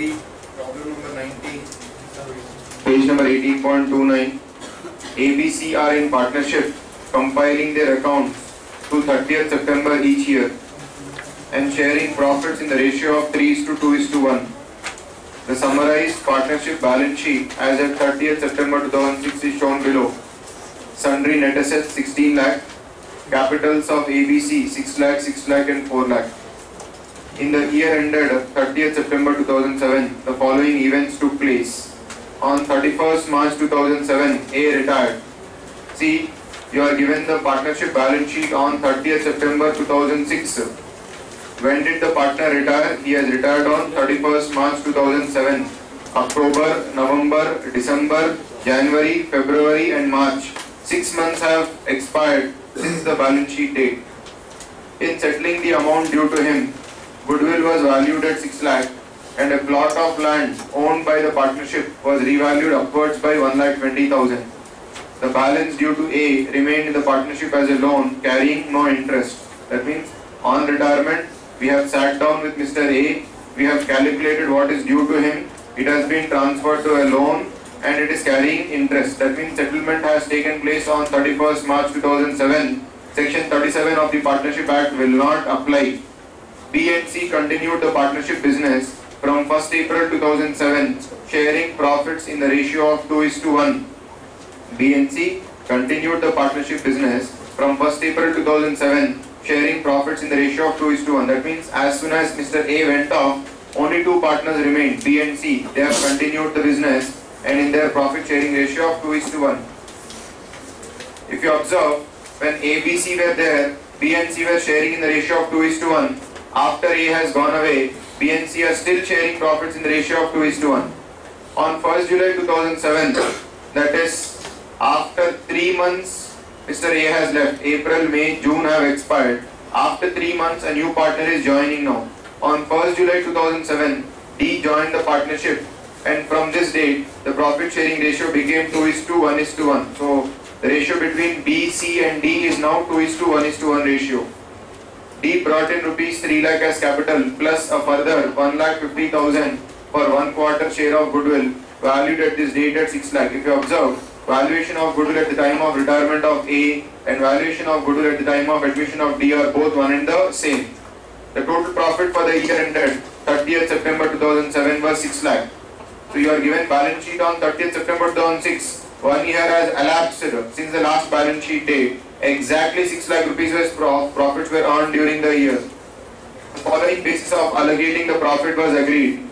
3, problem number 19. Page number 18.29. ABC are in partnership compiling their accounts to 30th September each year and sharing profits in the ratio of 3 is to 2 is to 1. The summarized partnership balance sheet as at 30th September 2006 is shown below. Sundry net assets 16 lakh, capitals of ABC 6 lakh, 6 lakh and 4 lakh. In the year ended 30th September 2007, the following events took place. On 31st March 2007, A retired. C. You are given the partnership balance sheet on 30th September 2006. When did the partner retire? He has retired on 31st March 2007. October, November, December, January, February and March. Six months have expired since the balance sheet date. In settling the amount due to him, goodwill was valued at 6 lakh and a plot of land owned by the partnership was revalued upwards by 1 lakh 20,000. The balance due to A remained in the partnership as a loan carrying no interest. That means on retirement, we have sat down with Mr. A, we have calculated what is due to him, it has been transferred to a loan and it is carrying interest. That means settlement has taken place on 31st March 2007. Section 37 of the Partnership Act will not apply. B and C continued the partnership business from 1st April 2007, sharing profits in the ratio of 2 is to 1. BNC continued the partnership business from 1st April 2007, sharing profits in the ratio of 2 is to 1. That means as soon as Mr. A went off, only two partners remained, B and C. They have continued the business and in their profit sharing ratio of 2 is to 1. If you observe, when A, B, C were there, B and C were sharing in the ratio of 2 is to 1. After A has gone away, B and C are still sharing profits in the ratio of 2 is to 1. On 1st July 2007, that is after 3 months, Mr. A has left. April, May, June have expired. After 3 months, a new partner is joining now. On 1st July 2007, D joined the partnership and from this date, the profit sharing ratio became 2 is to 1 is to 1. So, the ratio between B, C and D is now 2 is to 1 is to 1 ratio. D brought in rupees 3 lakh as capital plus a further 1 lakh 50,000 for one quarter share of goodwill valued at this date at 6 lakh. If you observe, valuation of goodwill at the time of retirement of A and valuation of goodwill at the time of admission of D are both one and the same. The total profit for the year ended 30th September 2007 was 6 lakh. So you are given balance sheet on 30th September 2006. One year has elapsed since the last balance sheet date. Exactly 6 lakh rupees was prof profits were earned during the year. The following basis of allocating the profit was agreed.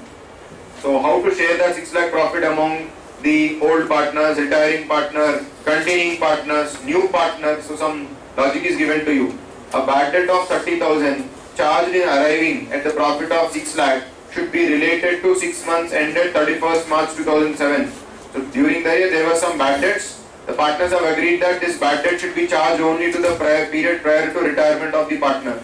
So how to share that 6 lakh profit among the old partners, retiring partner, continuing partners, new partners. So some logic is given to you. A bad debt of 30,000 charged in arriving at the profit of 6 lakh should be related to 6 months ended 31st March 2007. So during the year there were some bad debts. The partners have agreed that this bad debt should be charged only to the prior period prior to retirement of the partner.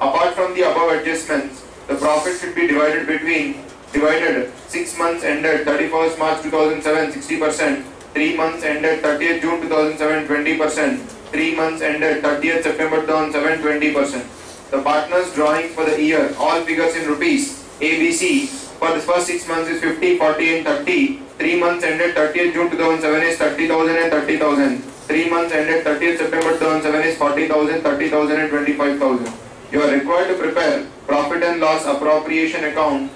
Apart from the above adjustments, the profit should be divided between divided 6 months ended 31st March 2007 60%, 3 months ended 30th June 2007 20%, 3 months ended 30th September 2007 20%. The partners drawing for the year, all figures in rupees, ABC for the first 6 months is 50, 40 and 30. 3 months ended 30th June 2007 is 30,000 and 30,000. 3 months ended 30th September 2007 is 40,000, 30,000 and 25,000. You are required to prepare profit and loss appropriation account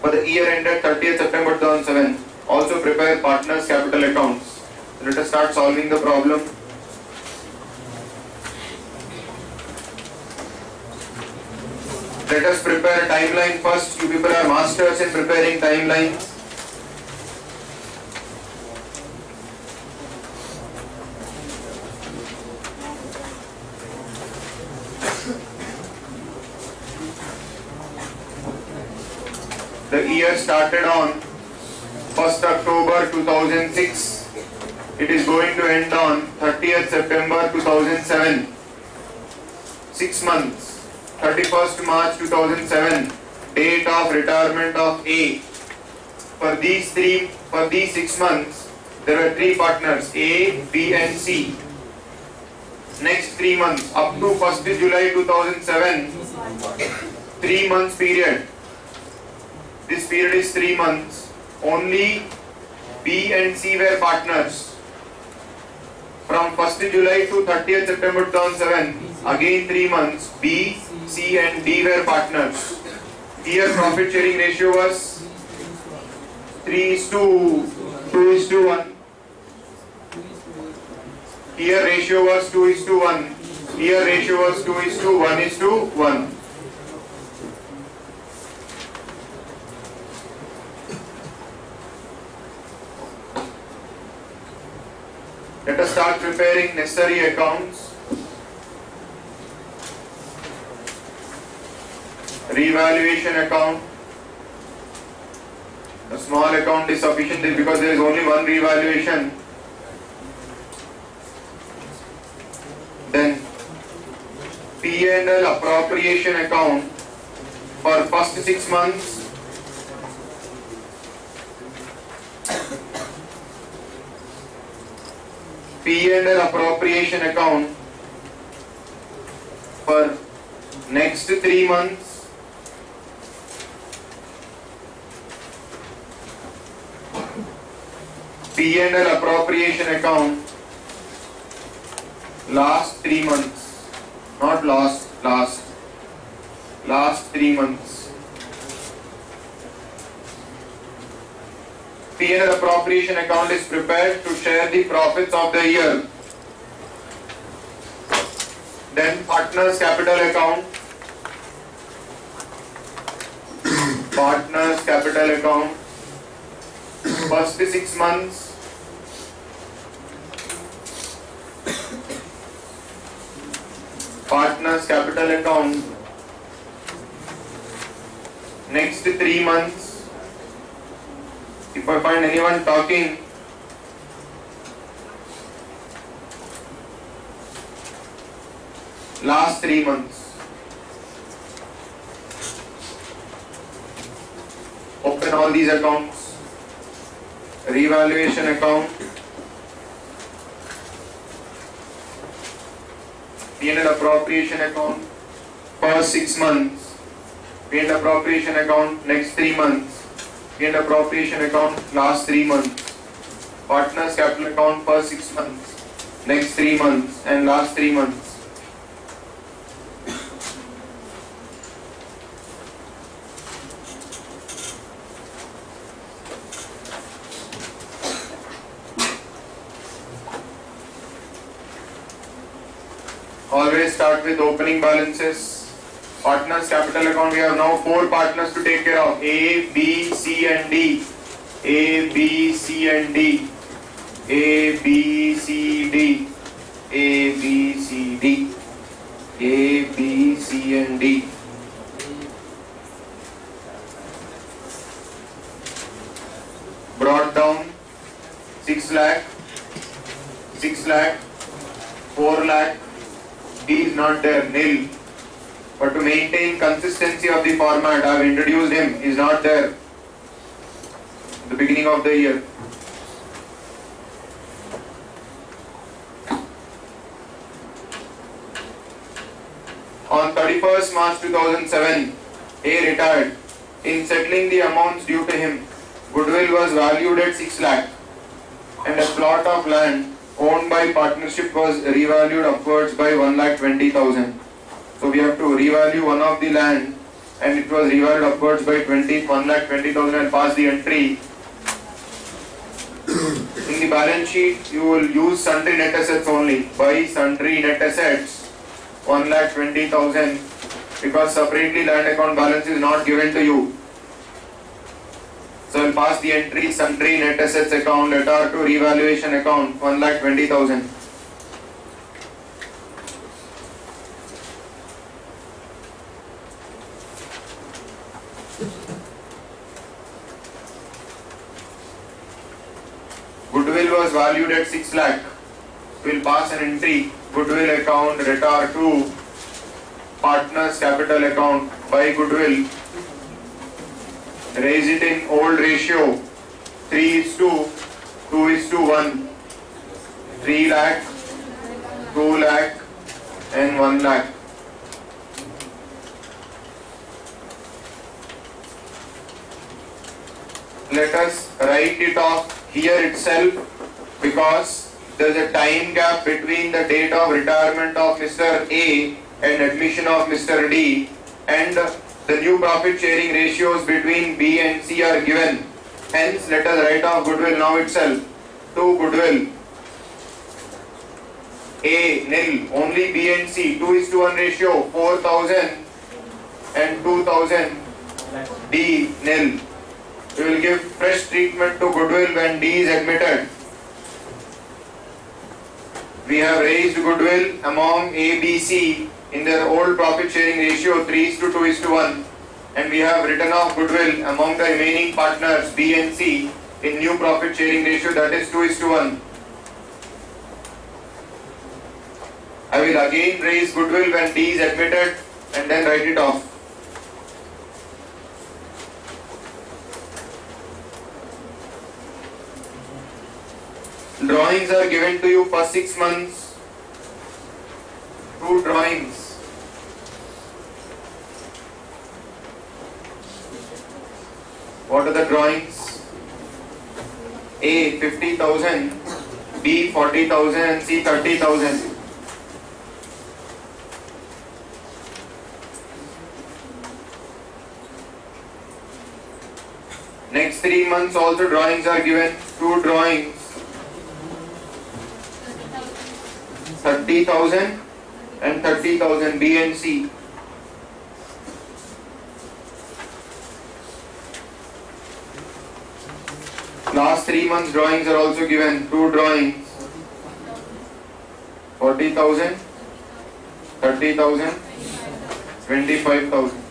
for the year ended 30th September 2007. Also prepare partners capital accounts. Let us start solving the problem. Let us prepare a timeline first. You people are masters in preparing timelines. The year started on 1st October 2006. It is going to end on 30th September 2007. Six months. 31st March 2007. Date of retirement of A. For these three, for these six months, there were three partners A, B, and C. Next three months, up to 1st July 2007, three months period this period is three months. Only B and C were partners. From 1st July to 30th September 2007, again three months, B, C and D were partners. Here profit sharing ratio was 3 is to 2 is to 1. Here ratio was 2 is to 1. Here ratio was 2 is to 1 is to 1. Start preparing necessary accounts. Revaluation account. A small account is sufficient because there is only one revaluation. Then P and L appropriation account for first six months. P and L appropriation account for next three months. P and L appropriation account last three months, not last, last, last three months. P&L appropriation account is prepared to share the profits of the year. Then partners capital account, partners capital account, first six months. Partners capital account. Next three months if I find anyone talking. Last three months. Open all these accounts. Revaluation account. P&L appropriation account for six months, P&L appropriation account next three months, P&L appropriation account last three months, partners capital account for six months, next three months and last three months. Always start with opening balances. Partners capital account, we have now four partners to take care of. A, B, C and D. A, B, C and D. A, B, C, D. A, B, C, D. A, B, C and D. Brought down 6 lakh, 6 lakh, 4 lakh, D is not there, nil. But to maintain consistency of the format, I have introduced him, he is not there. The beginning of the year. On 31st March 2007, A retired. In settling the amounts due to him, goodwill was valued at 6 lakh and a plot of land owned by partnership was revalued upwards by 1 lakh 20,000. So we have to revalue one of the land and it was revalued upwards by 20, 1 lakh 20,000 and pass the entry. In the balance sheet, you will use sundry net assets only. By sundry net assets, 1 lakh 20,000 because separately land account balance is not given to you. So I'll pass the entry sundry net assets account letter to revaluation account 1 lakh 20,000. Valued at 6 lakh. We'll pass an entry goodwill account retar to partners capital account by goodwill raise it in old ratio 3 is to 2 is to 1 3 lakh 2 lakh and 1 lakh let us write it off here itself because there is a time gap between the date of retirement of Mr. A and admission of Mr. D and the new profit sharing ratios between B and C are given. Hence, let us write off goodwill now itself. To goodwill. A nil, only B and C, 2 is to 1 ratio, 4000 and 2000. D nil. We will give fresh treatment to goodwill when D is admitted. We have raised goodwill among A, B, C in their old profit sharing ratio 3 is to 2 is to 1 and we have written off goodwill among the remaining partners B and C in new profit sharing ratio that is 2 is to 1. I will again raise goodwill when D is admitted and then write it off. Drawings are given to you for 6 months. Two drawings. What are the drawings? A 50,000, B 40,000 and C 30,000. Next three months also drawings are given, two drawings. 30,000 and 30,000 B and C. Last three months drawings are also given, two drawings. 40,000, 30,000, 25,000.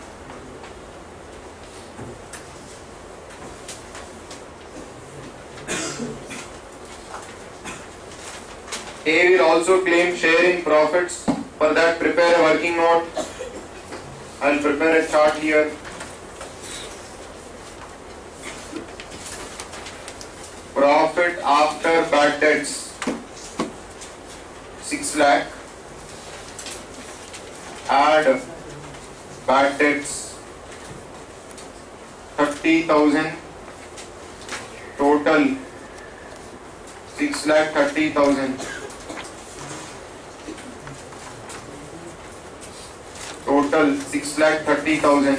A will also claim share in profits. For that, prepare a working note. I'll prepare a chart here. Profit after bad debts 6 lakh. Add bad debts 30,000. Total 6 lakh 30,000. Total 6 lakh 30,000.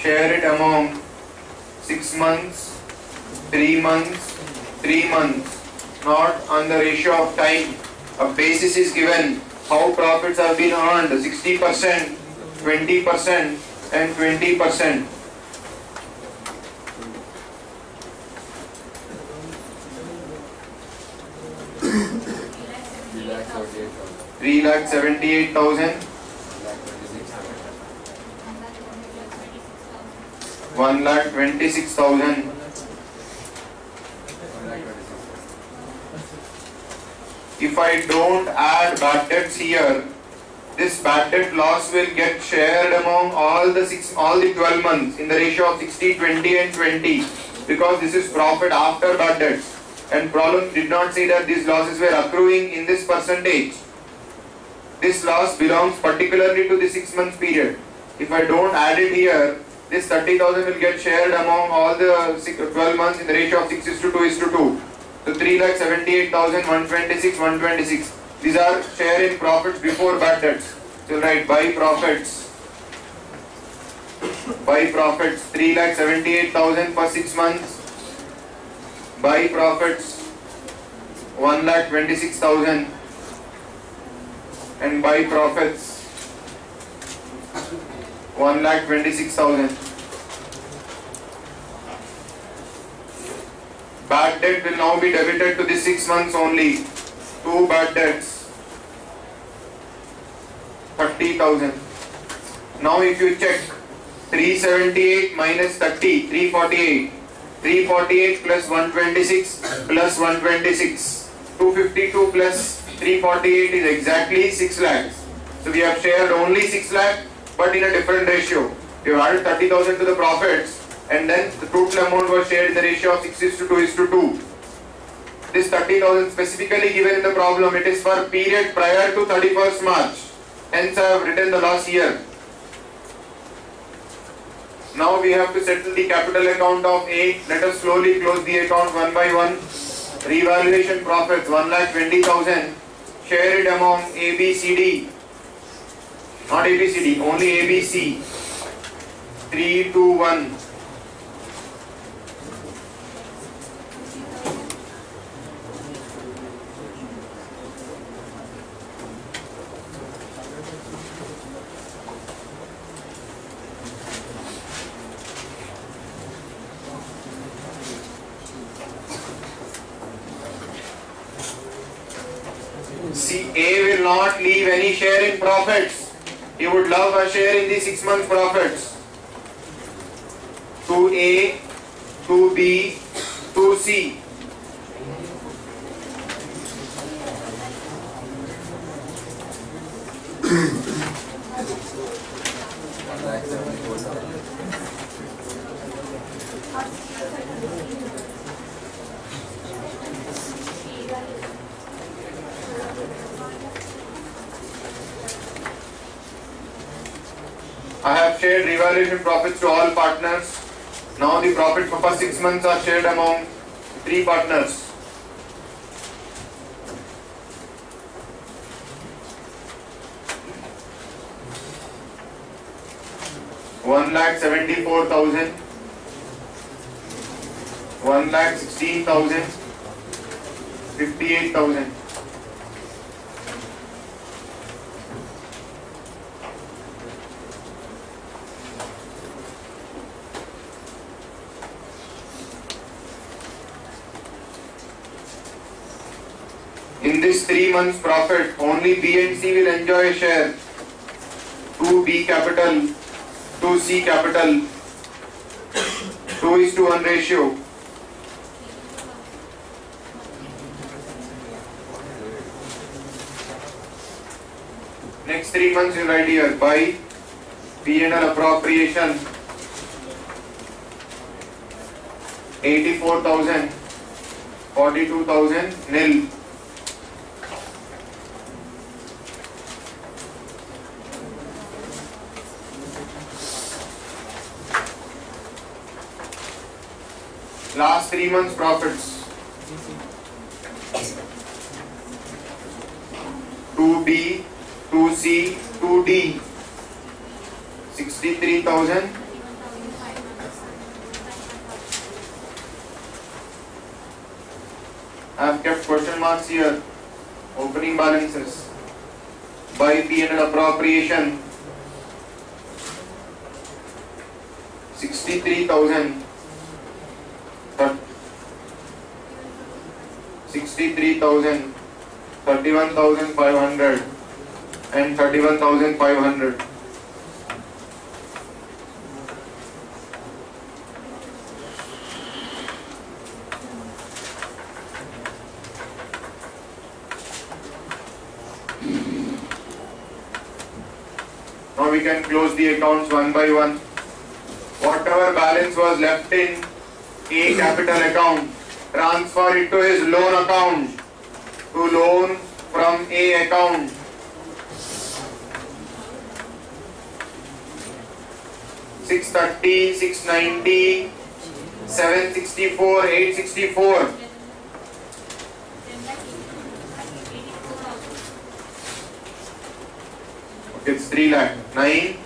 Share it among 6 months, 3 months, 3 months, not on the ratio of time. A basis is given how profits have been earned 60%, 20% and 20%. Three lakh seventy-eight thousand. One lakh twenty six thousand. If I don't add bad debts here, this bad debt loss will get shared among all the six, all the 12 months in the ratio of 60, 20 and 20 because this is profit after bad debts and problem did not say that these losses were accruing in this percentage. This loss belongs particularly to the 6 months period. If I don't add it here, this 30,000 will get shared among all the 12 months in the ratio of 6 is to 2 is to 2. So 3 lakh 78,126, 126. These are share in profits before bad debts. So write by profits. By profits 3 lakh 78,000 for 6 months. By profits 1 lakh 26,000 and by profits one lakh twenty six thousand. Bad debt will now be debited to the six months only. Two bad debts. Thirty thousand. Now if you check 378 minus 30, 348. 348 plus 126 plus 126. 252 plus 348 is exactly 6 lakhs. So we have shared only 6 lakh but in a different ratio. You added 30,000 to the profits and then the total amount was shared in the ratio of 6 is to 2 is to 2. This 30,000 specifically given in the problem, it is for period prior to 31st March. Hence I have written the last year. Now we have to settle the capital account of A. Let us slowly close the account one by one. Revaluation profits 1 lakh 20,000. Share it among A, B, C, D. Not A, B, C, D, only A, B, C. 3, 2, 1. See, A will not leave any share in profits you would love a share in the six-month profits. 2A, 2B, 2C are shared, revaluation profits to all partners. Now the profit for first six months are shared among three partners. One lakh seventy-four thousand, one lakh sixteen thousand, fifty-eight thousand. In this three months profit, only B and C will enjoy share. 2B capital, 2C capital, 2 is to 1 ratio. Next three months you write here by P&L appropriation 84,000, 42,000 nil. Three months profits. 2B, 2C, 2D. 63,000. I have kept question marks here. Opening balances. By P&L appropriation. 63,000. Sixty-three thousand, thirty-one thousand five hundred, and thirty-one thousand five hundred. Now we can close the accounts one by one. Whatever balance was left in A capital account, transfer it to his loan account. To loan from A account. Six thirty, six ninety, seven sixty-four, eight sixty-four. Okay, it's three lakh. Nine,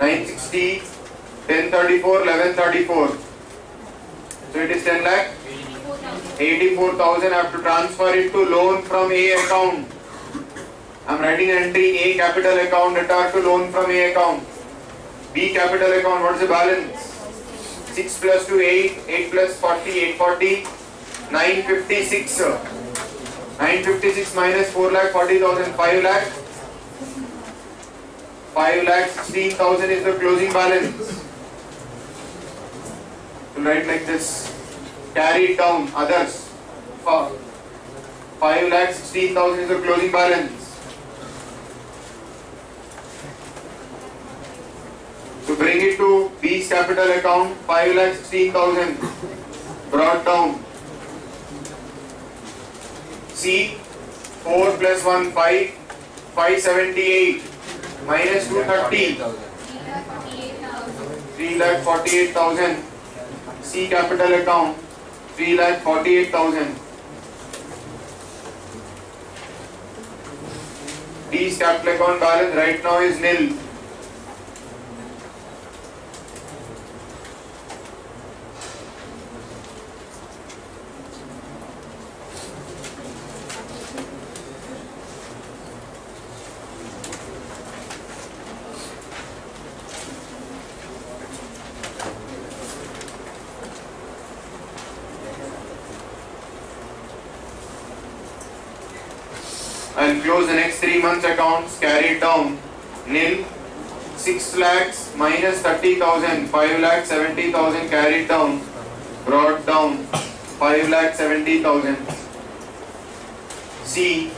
nine sixty, ten thirty-four, eleven thirty-four. So it is ten lakh. Eighty-four thousand. I have to transfer it to loan from A account. I am writing entry A capital account return to loan from A account. B capital account. What is the balance? Six plus two eight. Eight plus forty. Eight forty. Nine fifty-six. Nine fifty-six minus four lakh forty thousand. Five lakh. Five lakh sixteen thousand is the closing balance. To write like this. Carry down. Others. Fi- Five lakh sixteen thousand is the closing balance. To bring it to B's capital account, five lakh sixteen thousand brought down. C, four plus one, five, five seventy-eight minus two thirty. 3 lakh 48,000. C capital account 3 lakh 48,000. D's capital account balance right now is nil. I'll close the next three months accounts down nil 6 lakhs minus 30,000 5 lakh 70,000 carried down brought down 5 lakh 70,000 C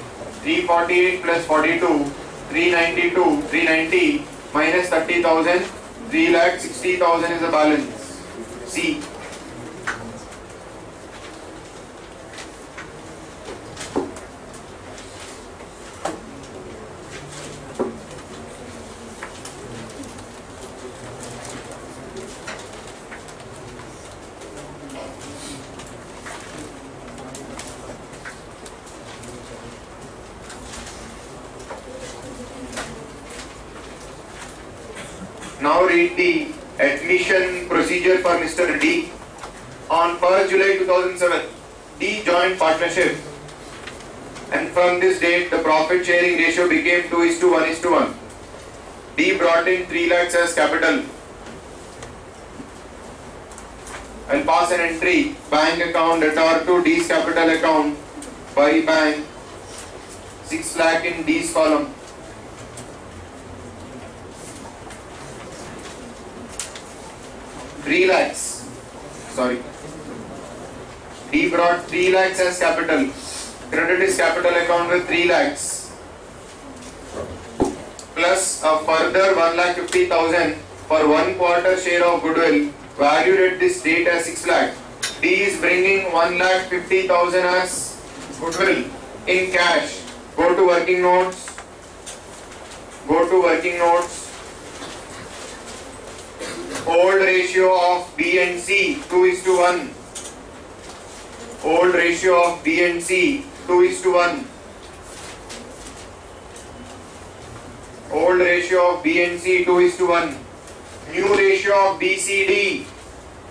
348 plus 42 392 390 minus 30,000 3 lakh 60,000 is the balance C 2007, D joined partnership and from this date the profit sharing ratio became 2 is to 1 is to 1. D brought in 3 lakhs as capital. I'll pass an entry bank account debtor to D's capital account by bank 6 lakh in D's column. Three lakhs. Sorry. D brought three lakhs as capital. Credit his capital account with three lakhs. Plus a further one lakh fifty thousand for one quarter share of goodwill valued at this date as six lakh. D is bringing one lakh fifty thousand as goodwill in cash. Go to working notes. Go to working notes old ratio of B and C 2 is to 1 old ratio of B and C 2 is to 1 old ratio of B and C 2 is to 1 new ratio of BCD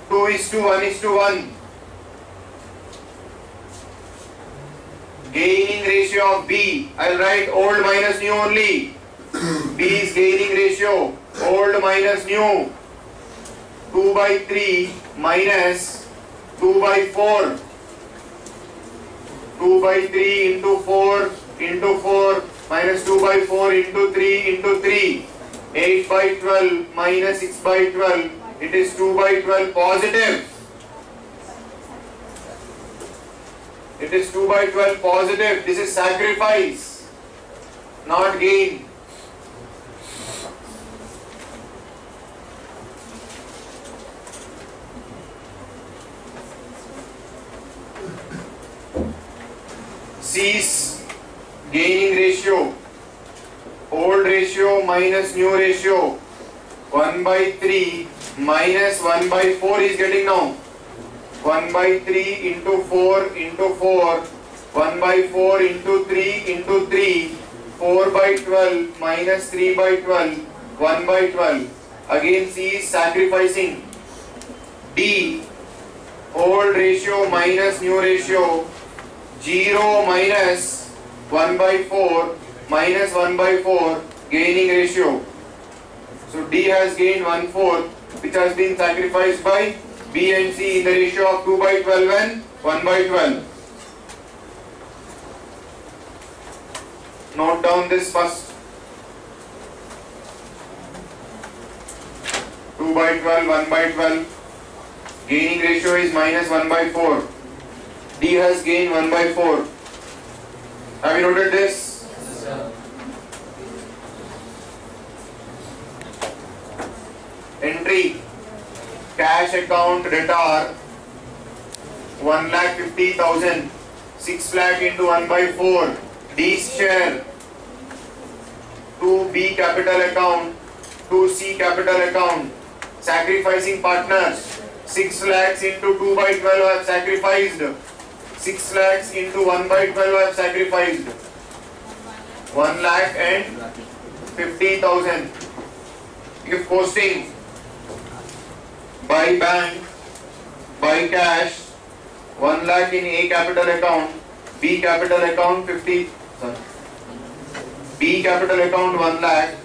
2 is to 1 is to 1 gaining ratio of B I'll write old minus new only B is gaining ratio old minus new 2 by 3 minus 2 by 4 2 by 3 into 4 into 4 minus 2 by 4 into 3 into 3 8 by 12 minus 6 by 12 it is 2 by 12 positive. It is 2 by 12 positive. This is sacrifice not gain C's gaining ratio, old ratio minus new ratio, 1 by 3 minus 1 by 4 is getting now. 1 by 3 into 4 into 4, 1 by 4 into 3 into 3, 4 by 12 minus 3 by 12, 1 by 12. Again C is sacrificing. D, old ratio minus new ratio, 0 minus 1 by 4 minus 1 by 4 gaining ratio. So D has gained 1 4 which has been sacrificed by B and C in the ratio of 2 by 12 and 1 by 12. Note down this first. 2 by 12, 1 by 12. Gaining ratio is minus 1 by 4. D has gained 1 by 4. Have you noted this? Entry cash account debtor 1 lakh 50,000 6 lakh into 1 by 4 D's share 2B capital account 2C capital account sacrificing partners. 6 lakhs into 2 by 12 I have sacrificed. 6 lakhs into 1 by 12 I have sacrificed. 1 lakh and 50,000. If posting by bank, by cash, 1 lakh in A capital account, B capital account 50, sorry. B capital account 1 lakh,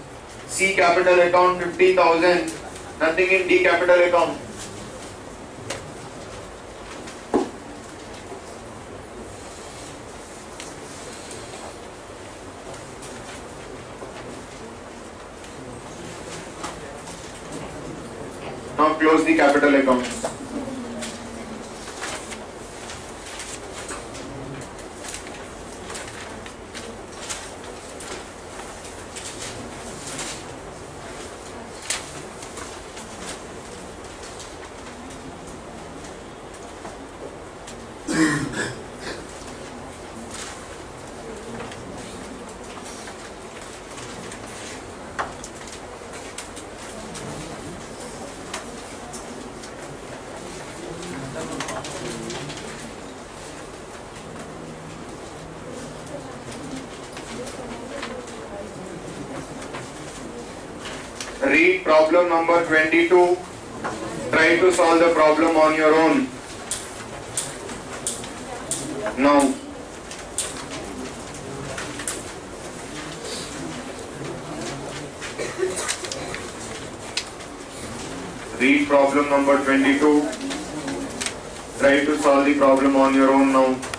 C capital account 50,000, nothing in D capital account. Now close the capital accounts. Read number 22. Try to solve the problem on your own. Now, read problem number 22. Try to solve the problem on your own now.